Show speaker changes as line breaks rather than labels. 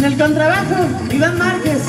En el contrabajo, Iván Márquez.